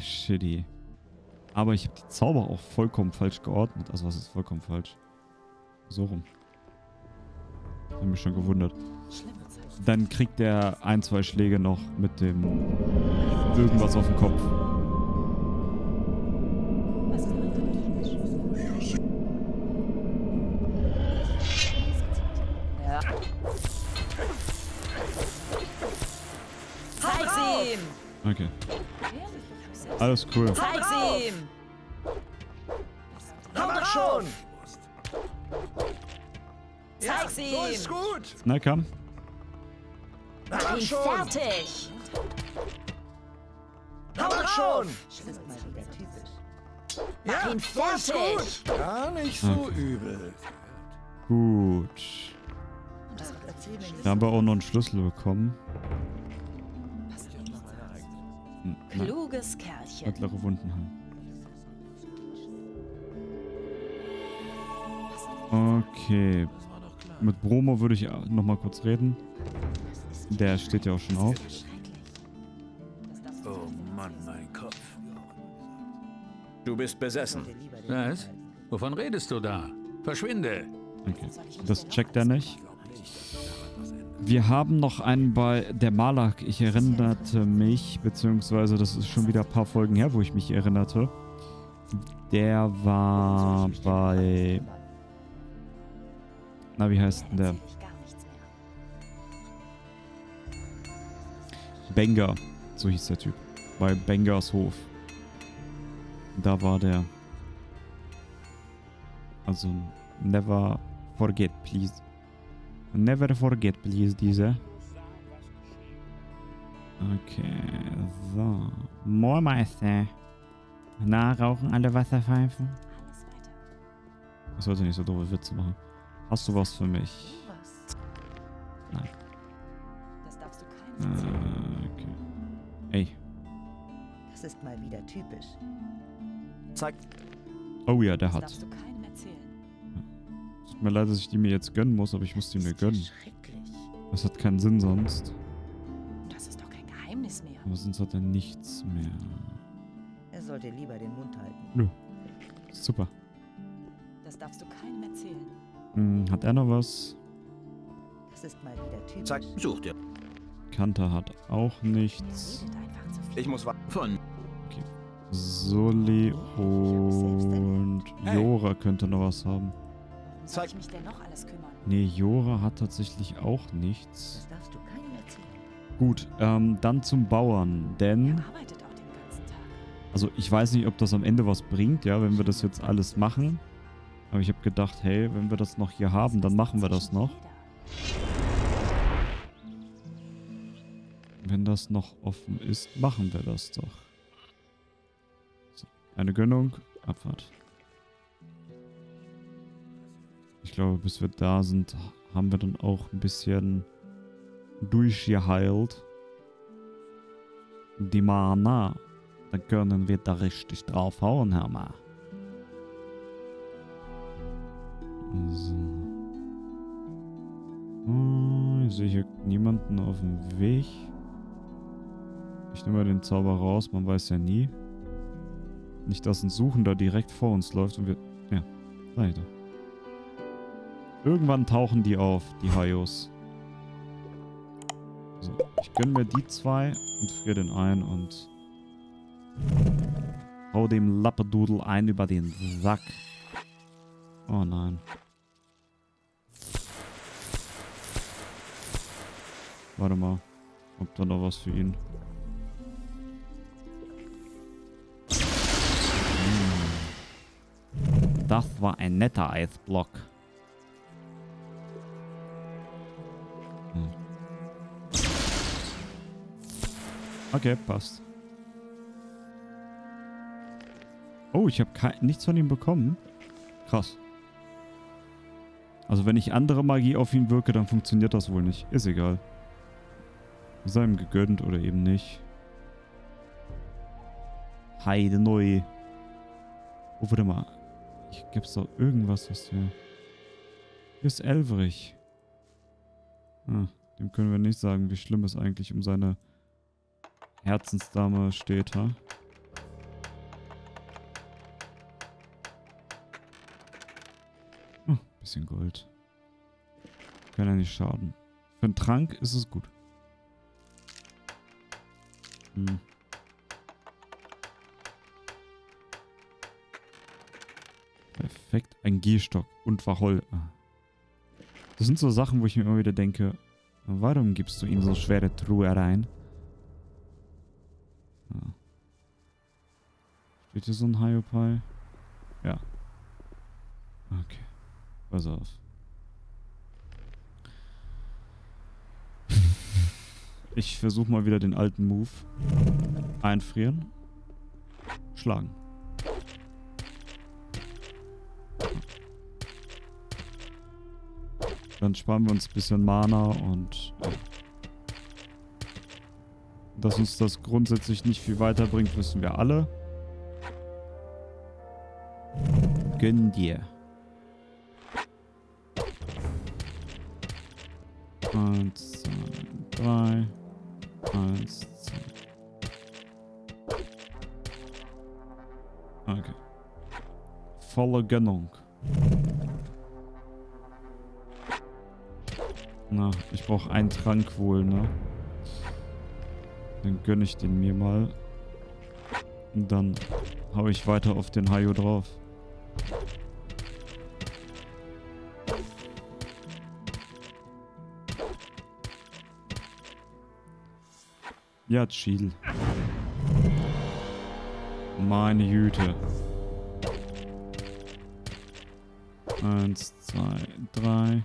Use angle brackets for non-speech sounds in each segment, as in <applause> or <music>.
shitty. Aber ich habe die Zauber auch vollkommen falsch geordnet. Also was ist vollkommen falsch? So rum. Ich habe mich schon gewundert. Dann kriegt er ein, zwei Schläge noch mit dem irgendwas auf dem Kopf. Alles cool. Zeig's ihm! Na mach schon! Zeig's So ihm! ist gut! Na komm. Na Mach schon! fertig! Na mach schon! Mach Ja, ihn so ist fertig! gut! Gar nicht so übel. Gut. Da haben wir auch noch einen Schlüssel bekommen. Nein, Kluges Kerlchen. mittlere Wunden haben. Okay. Mit Bromo würde ich noch mal kurz reden. Der steht ja auch schon auf. Oh Mann, mein Kopf. Du bist besessen. Was? Wovon redest du da? Verschwinde! Okay. Das checkt er nicht. Wir haben noch einen bei der Maler. Ich erinnerte mich, beziehungsweise das ist schon wieder ein paar Folgen her, wo ich mich erinnerte. Der war bei. Na, wie heißt denn der? Benga. So hieß der Typ. Bei Bengers Hof. Da war der. Also, never forget, please. Never forget, please, diese. Okay, so. Moormeister. Na, rauchen alle Wasserpfeifen? Ich sollte nicht so doofe Witze machen. Hast du was für mich? Nein. Das darfst du Äh, okay. Ey. Das ist mal wieder typisch. Zeig. Oh ja, der Das hat. Tut mir leid, dass ich die mir jetzt gönnen muss, aber ich muss die mir gönnen. Schrecklich. Das hat keinen Sinn sonst. Das ist doch kein Geheimnis mehr. Aber sonst hat er nichts mehr. Er sollte lieber den Mund halten. Super. Das darfst du keinem erzählen. Hm, hat er noch was? Das ist mal wieder typisch. Zeig. Such dir Kanter hat auch nichts. Ich muss von. Soli und Jora könnte noch was haben. Zeig- ich mich denn noch alles kümmern? Nee, Jora hat tatsächlich auch nichts. Das darfst du keinem erzählen. Gut, ähm, dann zum Bauern. Er Denn, arbeitet auch den ganzen Tag. also ich weiß nicht, ob das am Ende was bringt, ja, wenn wir das jetzt alles machen. Aber ich habe gedacht, hey, wenn wir das noch hier haben, dann machen wir das noch. Wenn das noch offen ist, machen wir das doch. So, eine Gönnung, Abfahrt. Ich glaube, bis wir da sind, haben wir dann auch ein bisschen durchgeheilt. Die Mana. Da können wir da richtig draufhauen, Herr Ma. So. Oh, ich sehe hier niemanden auf dem Weg. Ich nehme mal den Zauber raus, man weiß ja nie. Nicht, dass ein Suchender direkt vor uns läuft und wir... Ja, ich doch. Irgendwann tauchen die auf, die Hayos. So, ich gönne mir die zwei und friere den ein und hau dem Lappedudel ein über den Sack. Oh nein. Warte mal. Ob da noch was für ihn? Hm. Das war ein netter Eisblock. Okay, passt. Oh, ich habe nichts von ihm bekommen. Krass. Also wenn ich andere Magie auf ihn wirke, dann funktioniert das wohl nicht. Ist egal. Sei ihm gegönnt oder eben nicht. Heide neu. Oh, warte mal. Hier gibt's doch irgendwas, was wir... Hier ist Elverich. Ah, dem können wir nicht sagen, wie schlimm es eigentlich um seine Herzensdame steht, ha? Oh, bisschen Gold. Kann ja nicht schaden. Für einen Trank ist es gut. Hm. Perfekt. Ein Gehstock und Wachol. Das sind so Sachen, wo ich mir immer wieder denke, warum gibst du ihm so schwere Truhe rein? Steht hier so ein Hyopai? Ja. Okay. Pass auf. <laughs> Ich versuche mal wieder den alten Move. Einfrieren. Schlagen. Dann sparen wir uns ein bisschen Mana und. Dass uns das grundsätzlich nicht viel weiterbringt, wissen wir alle. Gönn dir. Eins, zwei, drei. Eins, zwei. Okay. Volle Gönnung. Na, ich brauche einen Trank wohl, ne? Dann gönne ich den mir mal. Und dann hau ich weiter auf den Hayo drauf. Ja, chill. Meine Güte. Eins, zwei, drei.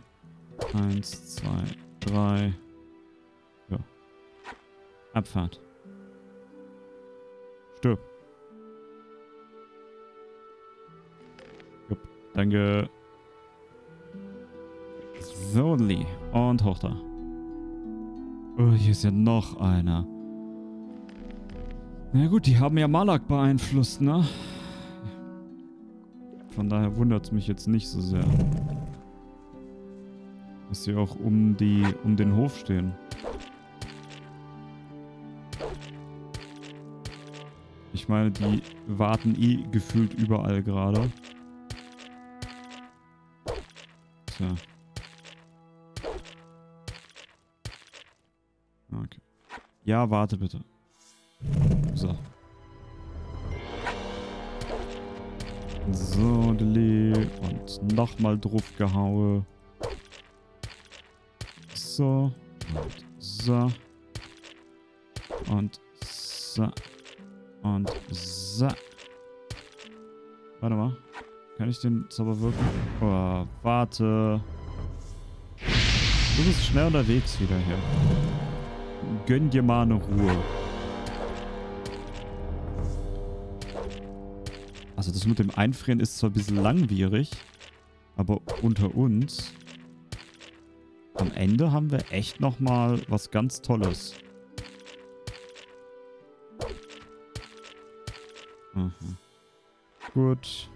Eins, zwei, drei. Ja. Abfahrt. Stirb. Danke. So, Lee. Und hoch da. Oh, hier ist ja noch einer. Na gut, die haben ja Malak beeinflusst, ne? Von daher wundert es mich jetzt nicht so sehr. Dass sie auch um die um den Hof stehen. Ich meine, die warten eh gefühlt überall gerade. Tja. Okay. Ja, warte bitte. So. So, Deli. Und nochmal drauf gehaue. So. Und so. Und so. Und so. Warte mal. Kann ich den Zauber wirken? Oh, warte. Du bist schnell unterwegs wieder hier. Gönn dir mal eine Ruhe. Also das mit dem Einfrieren ist zwar ein bisschen langwierig, aber unter uns, am Ende haben wir echt nochmal was ganz Tolles. Mhm. Gut.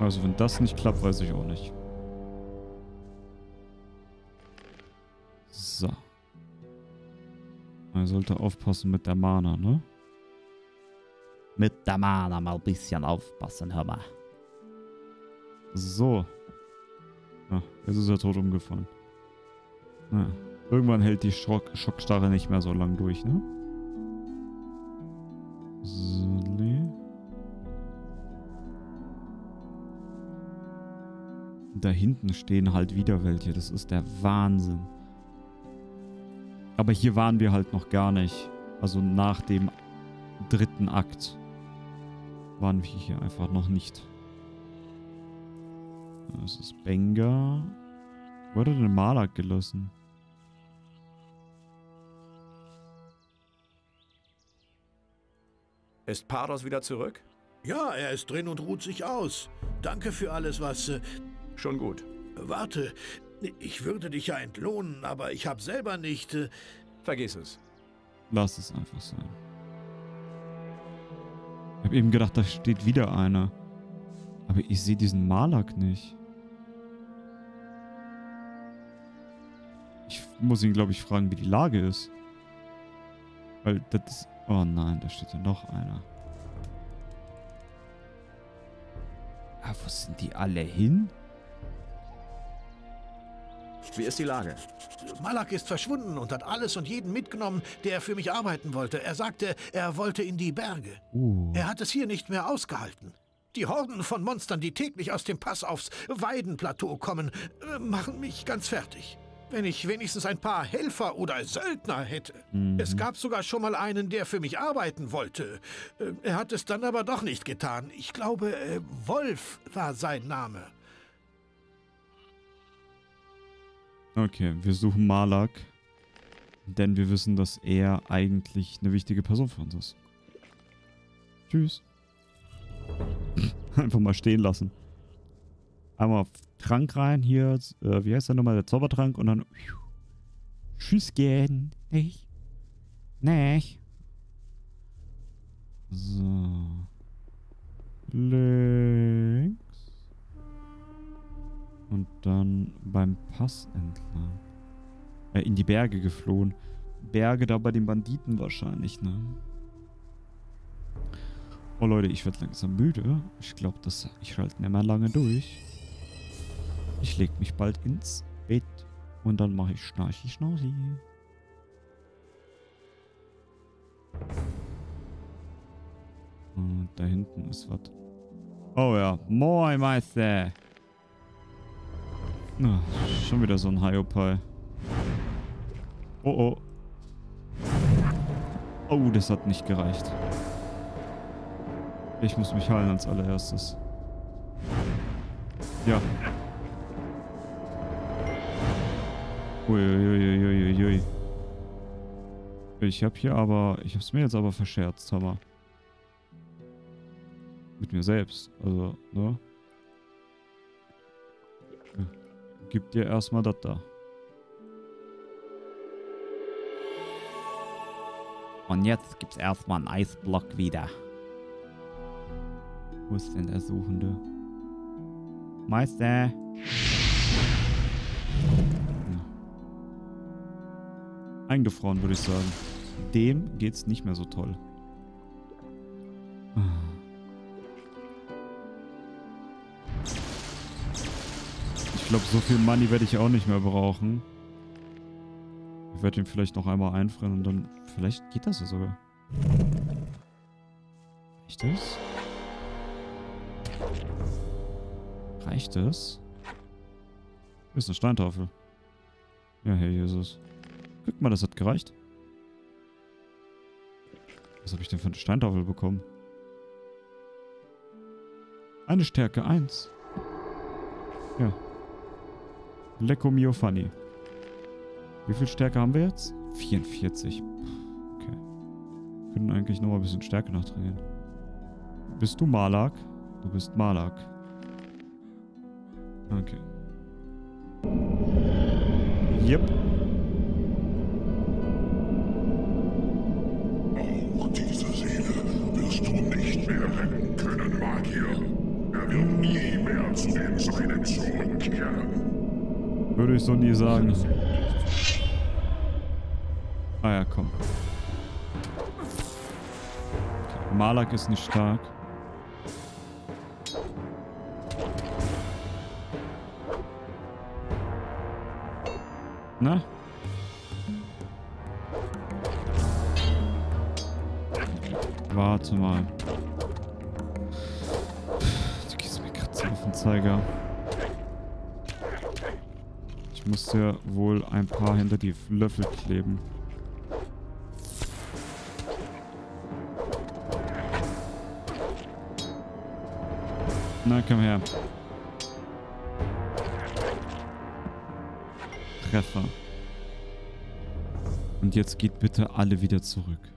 Also wenn das nicht klappt, weiß ich auch nicht. So. Er sollte aufpassen mit der Mana, ne? Mit der Mana mal ein bisschen aufpassen, hör mal. So. Ah, jetzt ist er tot umgefallen. Ah, irgendwann hält die Schock Schockstarre nicht mehr so lang durch, ne? So, Da hinten stehen halt wieder welche. Das ist der Wahnsinn. Aber hier waren wir halt noch gar nicht. Also nach dem dritten Akt waren wir hier einfach noch nicht. Das ist Benga. Wo hat er den Malak gelassen? Ist Pardos wieder zurück? Ja, er ist drin und ruht sich aus. Danke für alles, was... Äh, Schon gut. warte, ich würde dich ja entlohnen, aber ich habe selber nicht... Äh, Vergiss es. Lass es einfach sein. Ich habe eben gedacht, da steht wieder einer. Aber ich sehe diesen Malak nicht. Ich muss ihn, glaube ich, fragen, wie die Lage ist. Weil das ist... Oh nein, da steht ja noch einer. Ah, wo sind die alle hin? Wie ist die Lage? Malak ist verschwunden und hat alles und jeden mitgenommen, der für mich arbeiten wollte. Er sagte, er wollte in die Berge. Uh. Er hat es hier nicht mehr ausgehalten. Die Horden von Monstern, die täglich aus dem Pass aufs Weidenplateau kommen, äh, machen mich ganz fertig. Wenn ich wenigstens ein paar Helfer oder Söldner hätte. Es gab sogar schon mal einen, der für mich arbeiten wollte. Äh, Er hat es dann aber doch nicht getan. Ich glaube, äh, Wolf war sein Name. Okay, wir suchen Malak. Denn wir wissen, dass er eigentlich eine wichtige Person für uns ist. Tschüss. <laughs> Einfach mal stehen lassen. Einmal auf Trank rein hier. Äh, wie heißt der nochmal? Der Zaubertrank. Und dann. Tschüss gehen. Nicht. Nicht. So. Links. Und dann beim Pass entlang. Äh, in die Berge geflohen. Berge da bei den Banditen wahrscheinlich, ne? Oh Leute, ich werde langsam müde. Ich glaube, dass ich halte nicht mehr lange durch. Ich leg mich bald ins Bett und dann mache ich Schnarchi Schnarchi. Und da hinten ist was. Oh ja, moin Meister. Ah, schon wieder so ein Hyopai. Oh oh. Oh, das hat nicht gereicht. Ich muss mich heilen als allererstes. Ja. Uiuiuiuiui. Ich hab hier aber... Ich hab's mir jetzt aber verscherzt, Hammer. Mit mir selbst. Also, ne? Gib dir erstmal das da. Und jetzt gibt's erstmal einen Eisblock wieder. Wo ist denn der Suchende? Meister! Eingefroren, würde ich sagen. Dem geht's nicht mehr so toll. Ich glaube, so viel Money werde ich auch nicht mehr brauchen. Ich werde ihn vielleicht noch einmal einfrieren und dann... Vielleicht geht das ja sogar. Reicht das? Reicht das? Hier ist eine Steintafel. Ja, Herr Jesus. Guck mal, das hat gereicht. Was habe ich denn für eine Steintafel bekommen? Eine Stärke 1. Ja. Lecco mio funny. Wie viel Stärke haben wir jetzt? 44. Okay. Wir können eigentlich noch mal ein bisschen Stärke nachtrainieren. Bist du Malak? Du bist Malak. Okay. Yep. Auch diese Seele wirst du nicht mehr retten können, Magier. Er wird nie mehr zu den Seinen zurückkehren. Würde ich so nie sagen. Ah ja, komm. Malak ist nicht stark. Dir wohl ein paar hinter die Löffel kleben. Na, komm her. Treffer. Und jetzt geht bitte alle wieder zurück.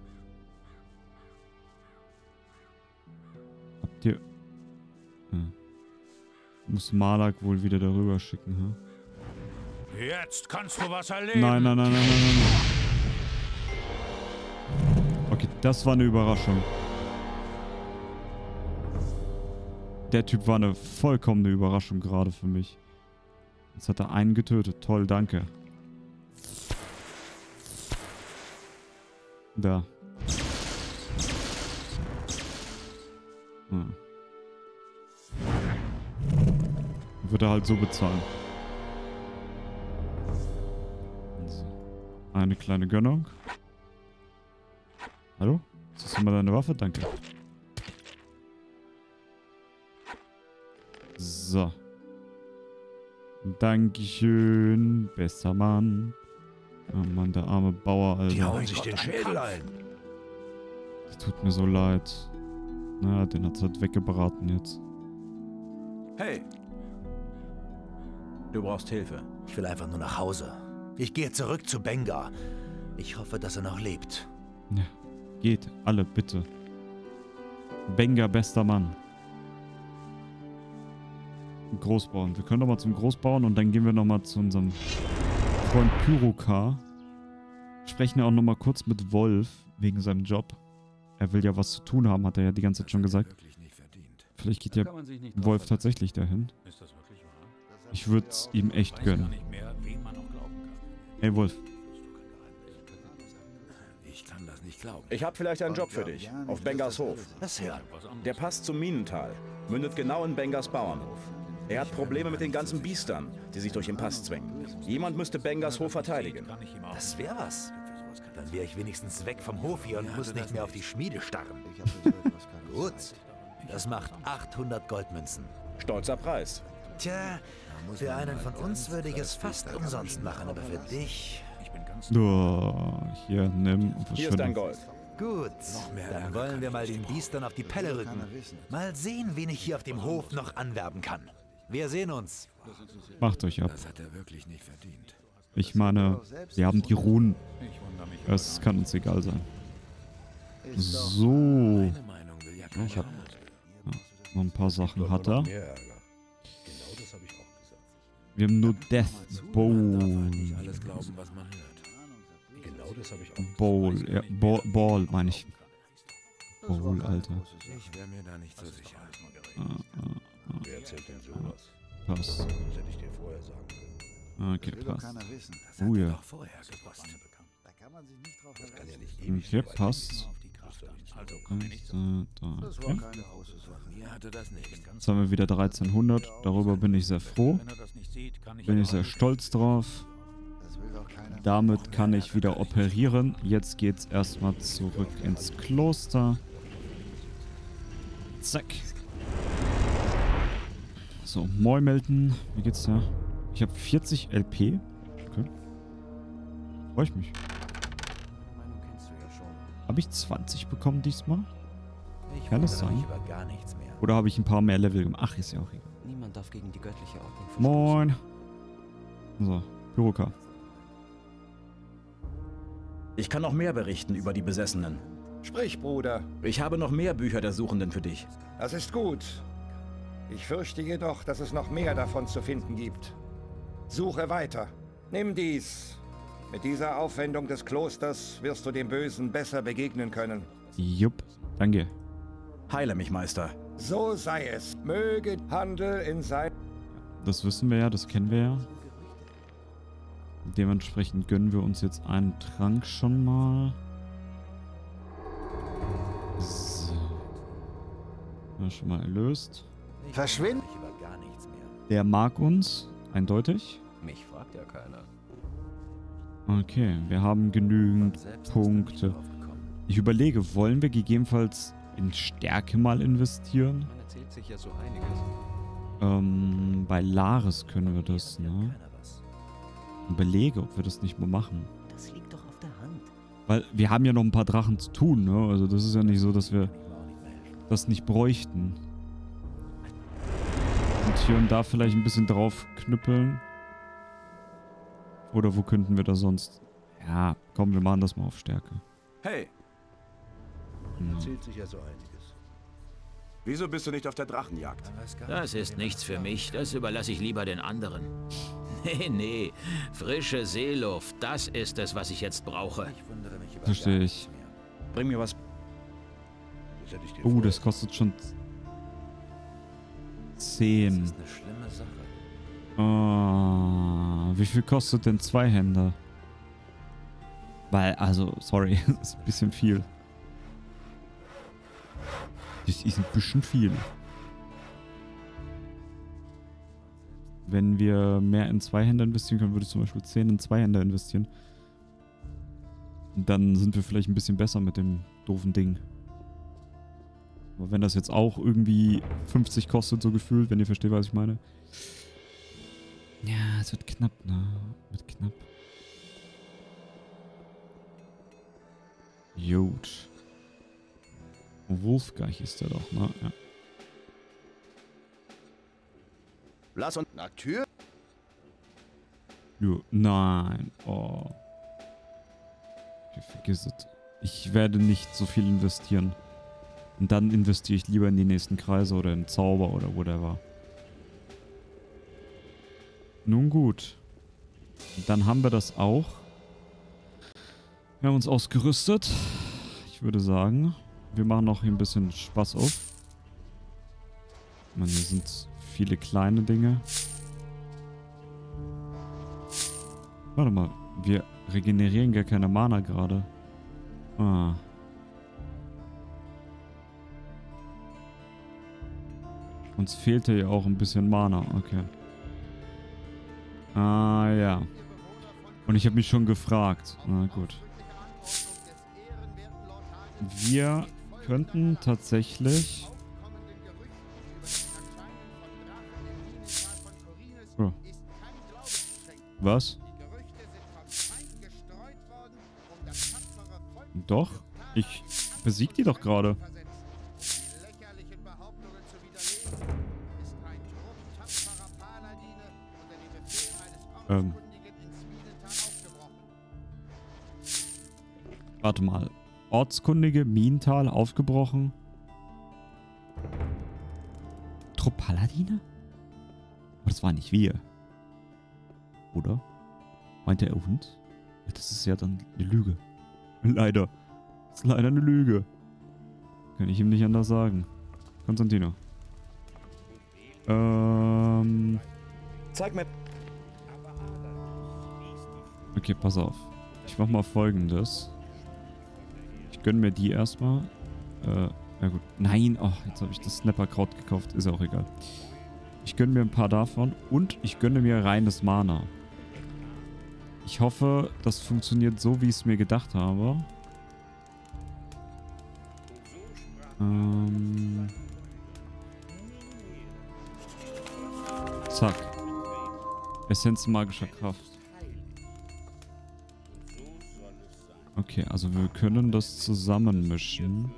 Habt ihr... Ja. Muss Malak wohl wieder darüber schicken, ha? Jetzt kannst du was erleben. Nein, nein, nein, nein, nein, nein. Okay, das war eine Überraschung. Der Typ war eine vollkommene Überraschung gerade für mich. Jetzt hat er einen getötet. Toll, danke. Da. Hm. wird er halt so bezahlen. Eine kleine Gönnung. Hallo? Ist das immer deine Waffe? Danke. So. Dankeschön, bester Mann. Oh Mann, der arme Bauer, Alter. Die hauen sich den Schädel ein. Das tut mir so leid. Na, den hat's halt weggebraten jetzt. Hey. Du brauchst Hilfe. Ich will einfach nur nach Hause. Ich gehe zurück zu Benga. Ich hoffe, dass er noch lebt. Ja, geht. Alle, bitte. Benga, bester Mann. Großbauern. Wir können doch mal zum Großbauern und dann gehen wir noch mal zu unserem Freund Pyrokar. Sprechen ja auch noch mal kurz mit Wolf wegen seinem Job. Er will ja was zu tun haben, hat er ja die ganze Zeit schon gesagt. Vielleicht geht ja Wolf tatsächlich dahin. Ich würde es ihm echt gönnen. Nicht mehr, wem man noch glauben kann. Ey, Wolf. Ich kann das nicht glauben. Ich habe vielleicht einen Job für dich. Auf Bengars Hof. Was anderes. Der passt zum Minental. Mündet genau in Bengars Bauernhof. Er hat Probleme mit den ganzen Biestern, die sich durch den Pass zwängen. Jemand müsste Bengars Hof verteidigen. Das wäre was. Dann wäre ich wenigstens weg vom Hof hier und muss nicht mehr auf die Schmiede starren. Gut. Das macht 800 Goldmünzen. Stolzer Preis. Tja, für einen von uns würde ich es fast umsonst machen, aber für dich... Ich bin ganz Oh, hier, nimm. Hier ist dein. Gold. Gut, dann wollen wir mal den Biestern auf die Pelle rücken. Mal sehen, wen ich hier auf dem Hof noch anwerben kann. Wir sehen uns. Macht euch ab. Ich meine, wir haben die Runen. Es kann uns egal sein. So. Ja Ich hab noch ein paar Sachen hat er. Wir haben nur Death Bowl. alles glauben, was man hört. Genau das habe ich auch Bowl. Ja, Ball, Ball meine ich. Bowl, Alter. Ich wäre mir da nicht so sicher. Wer erzählt denn sowas? Passt. Das hätte ich dir vorher sagen können. Okay, passt. Oh ja. Okay, so passt. Also nicht. Jetzt haben wir wieder 1300. Darüber bin ich sehr froh. Bin ich sehr stolz drauf. Damit kann ich wieder operieren. Jetzt geht's erstmal zurück ins Kloster. Zack. So, moin Melton. Wie geht's dir? Ich habe 40 LP. Okay. Freue ich mich. Habe ich 20 bekommen diesmal? Ich Kann mich sein? über gar nichts mehr. Oder habe ich ein paar mehr Level gemacht? Ach, ist ja auch egal. Niemand darf gegen die göttliche Ordnung verstoßen. Moin. So, Pyroka. Ich kann noch mehr berichten über die Besessenen. Sprich, Bruder. Ich habe noch mehr Bücher der Suchenden für dich. Das ist gut. Ich fürchte jedoch, dass es noch mehr davon zu finden gibt. Suche weiter. Nimm dies. Mit dieser Aufwendung des Klosters wirst du dem Bösen besser begegnen können. Jupp, danke. Heile mich, Meister. So sei es. Möge Handel in sein... Das wissen wir ja, das kennen wir ja. Dementsprechend gönnen wir uns jetzt einen Trank schon mal. So. Ja, schon mal erlöst. Ich Verschwind- wundere mich über gar nichts mehr. Der mag uns, eindeutig. Mich fragt ja keiner. Okay, wir haben genügend Punkte. Ich überlege, wollen wir gegebenenfalls in Stärke mal investieren? Man erzählt sich ja so einiges. Ähm, bei Laris können wir das, ne? Überlege, ob wir das nicht mal machen. Das liegt doch auf der Hand. Weil wir haben ja noch ein paar Drachen zu tun, ne? Also das ist ja nicht so, dass wir das nicht bräuchten. Und hier und da vielleicht ein bisschen drauf knüppeln. Oder wo könnten wir da sonst? Ja, komm, wir machen das mal auf Stärke. Hey, Hm. Erzählt sich ja so einiges. wieso bist du nicht auf der Drachenjagd? Das ist nichts für mich, das überlasse ich lieber den anderen. <laughs> Nee, nee, frische Seeluft, das ist es, was ich jetzt brauche. Ich wundere mich über Verstehe ich. Bring mir was. Das hätte ich dir Oh, das kostet schon Das 10. ist eine schlimme Sache. Ah, wie viel kostet denn zwei Hände? Weil, also, sorry, <laughs> das ist ein bisschen viel. Das ist ein bisschen viel. Wenn wir mehr in Zweihänder investieren können, würde ich zum Beispiel 10 in Zweihänder investieren. Dann sind wir vielleicht ein bisschen besser mit dem doofen Ding. Aber wenn das jetzt auch irgendwie 50 kostet, so gefühlt, wenn ihr versteht, was ich meine. Ja, es wird knapp, ne? Wird knapp. Gut. Wolfgang ist der doch, ne? Ja. Lass uns... Natürlich. Jo, nein. Oh. Okay, vergiss es. Ich werde nicht so viel investieren. Und dann investiere ich lieber in die nächsten Kreise oder in Zauber oder whatever. Nun gut. Dann haben wir das auch. Wir haben uns ausgerüstet. Ich würde sagen, wir machen noch hier ein bisschen Spaß auf. Man, hier sind viele kleine Dinge. Warte mal, wir regenerieren gar keine Mana gerade. Ah. Uns fehlte ja auch ein bisschen Mana, okay. Ah, ja. Und ich habe mich schon gefragt. Na gut. Wir könnten tatsächlich... Oh. Was? Doch. Ich besieg die doch gerade. Ähm. Warte mal. Ortskundige, Minental, aufgebrochen. Trupp Paladine? Aber das war nicht wir. Oder? Meinte er uns? Das ist ja dann eine Lüge. <laughs> Leider. Das ist leider eine Lüge. Kann ich ihm nicht anders sagen. Konstantino. Ähm. Zeig mir. Okay, pass auf. Ich mach mal folgendes. Ich gönn mir die erstmal. Äh, ja gut. Nein, oh, jetzt habe ich das Snapperkraut gekauft. Ist ja auch egal. Ich gönne mir ein paar davon und ich gönne mir reines Mana. Ich hoffe, das funktioniert so, wie ich es mir gedacht habe. Ähm. Zack. Essenz magischer Kraft. Okay, also wir können das zusammenmischen.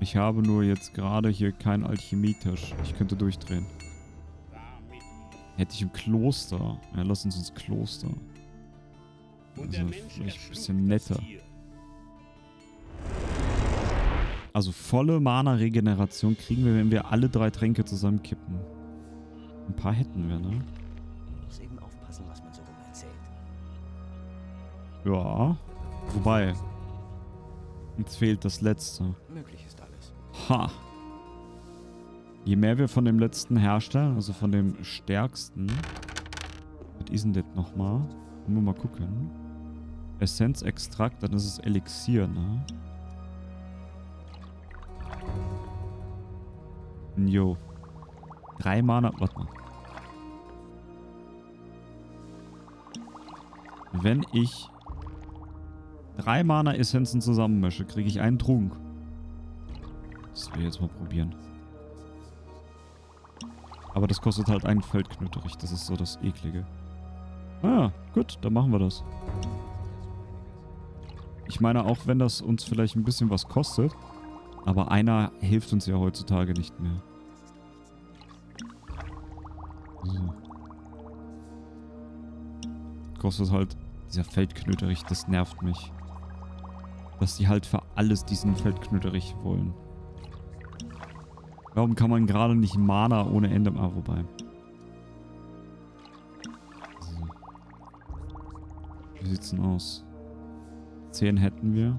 Ich habe nur jetzt gerade hier keinen Alchemietisch. Ich könnte durchdrehen. Hätte ich im Kloster. Ja, lass uns ins Kloster. Also vielleicht ein bisschen netter. Also volle Mana-Regeneration kriegen wir, wenn wir alle drei Tränke zusammenkippen. Ein paar hätten wir, ne? Muss eben aufpassen, was man so rum erzählt. Ja. Wobei. Jetzt fehlt das letzte. Möglich ist alles. Ha. Je mehr wir von dem letzten herstellen, also von dem stärksten. Was ist denn das nochmal? Wollen wir mal gucken. Essenzextrakt, dann ist es Elixier, ne? Jo. Drei Mana. Warte mal. Wenn ich drei Mana-Essenzen zusammenmische, kriege ich einen Trunk. Das will ich jetzt mal probieren. Aber das kostet halt einen Feldknütterich. Das ist so das Eklige. Ah, gut, dann machen wir das. Ich meine, auch wenn das uns vielleicht ein bisschen was kostet, aber einer hilft uns ja heutzutage nicht mehr. So. Kostet halt dieser Feldknütterich, das nervt mich. Dass die halt für alles diesen Feldknütterich wollen. Warum kann man gerade nicht Mana ohne Ende... Ah, wobei. So. Wie sieht's denn aus? Zehn hätten wir.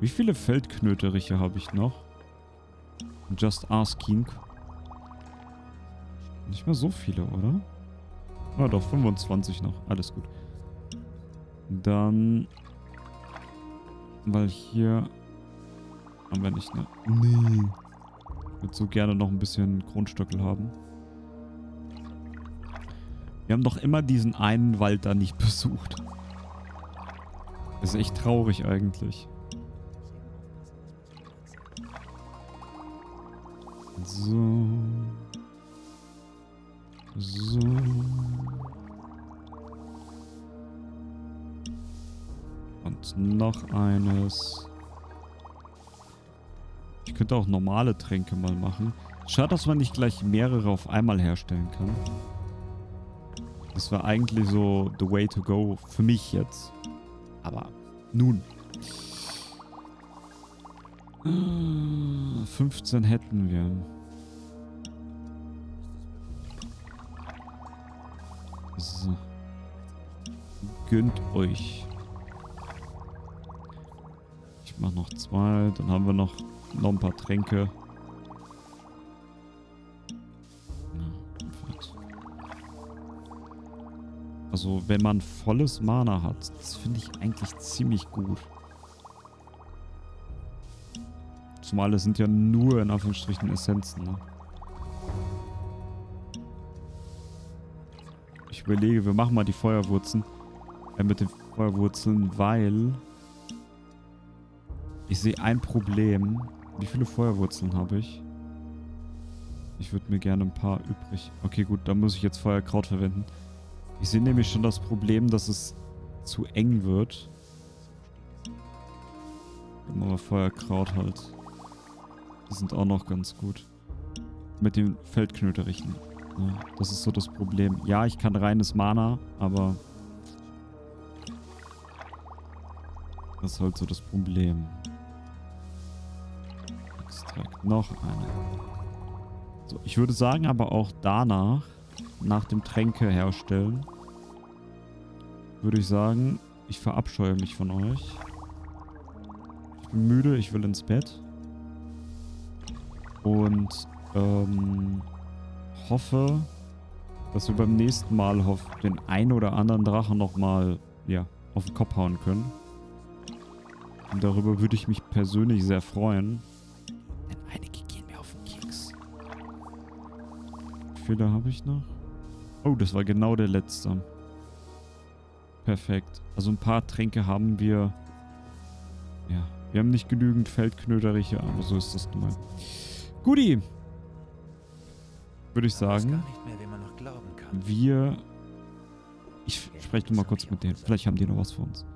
Wie viele Feldknöteriche habe ich noch? Just asking. Nicht mehr so viele, oder? Ah, doch, 25 noch. Alles gut. Dann... Weil hier... Haben wir nicht, ne? Nee. Ich würde so gerne noch ein bisschen Grundstöckel haben. Wir haben doch immer diesen einen Wald da nicht <laughs> besucht. Das ist echt traurig eigentlich. So. So. Und noch eines. Ich könnte auch normale Tränke mal machen. Schade, dass man nicht gleich mehrere auf einmal herstellen kann. Das wäre eigentlich so the way to go für mich jetzt. Aber nun. 15 hätten wir. So. Gönnt euch. Mach noch zwei. Dann haben wir noch, noch ein paar Tränke. Also, wenn man volles Mana hat, das finde ich eigentlich ziemlich gut. Zumal es sind ja nur in Anführungsstrichen Essenzen, ne? Ich überlege, wir machen mal die Feuerwurzeln. Äh, mit den Feuerwurzeln, weil ich sehe ein Problem. Wie viele Feuerwurzeln habe ich? Ich würde mir gerne ein paar übrig. Okay, gut, dann muss ich jetzt Feuerkraut verwenden. Ich sehe nämlich schon das Problem, dass es zu eng wird. Dann machen Feuerkraut halt. Die sind auch noch ganz gut. Mit den Feldknöterichen. Ja, das ist so das Problem. Ja, ich kann reines Mana, aber... Das ist halt so das Problem. Extrakt. Noch eine. So, ich würde sagen aber auch danach, nach dem Tränke herstellen, würde ich sagen, ich verabscheue mich von euch. Ich bin müde, ich will ins Bett. Und ähm, hoffe, dass wir beim nächsten Mal auf den einen oder anderen Drachen nochmal ja, auf den Kopf hauen können. Und darüber würde ich mich persönlich sehr freuen. Wie viele habe ich noch? Oh, das war genau der letzte. Perfekt. Also ein paar Tränke haben wir. Ja, wir haben nicht genügend Feldknöteriche, aber so ist das nun mal. Guti. Würde ich sagen. Mehr, wir. Ich spreche mal kurz mit denen. Vielleicht haben die noch was für uns.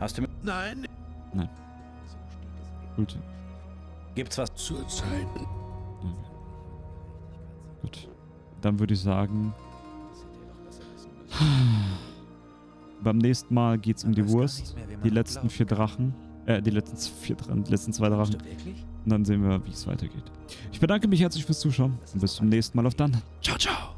Hast du mit. Nein. Nein. Gut. Gibt's was? Zur Zeit. Gut. Dann würde ich sagen. Beim nächsten Mal geht es um die Wurst. Die letzten vier Drachen. Äh, die letzten vier Drachen, die letzten zwei Drachen. Und dann sehen wir, wie es weitergeht. Ich bedanke mich herzlich fürs Zuschauen und bis zum nächsten Mal. Auf dann. Ciao, ciao.